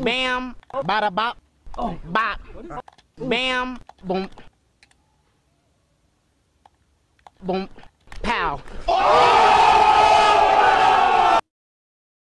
Bam, oh. bada bop, oh. bop, bam, boom, boom, pow. Oh!